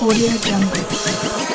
Audio Jungle.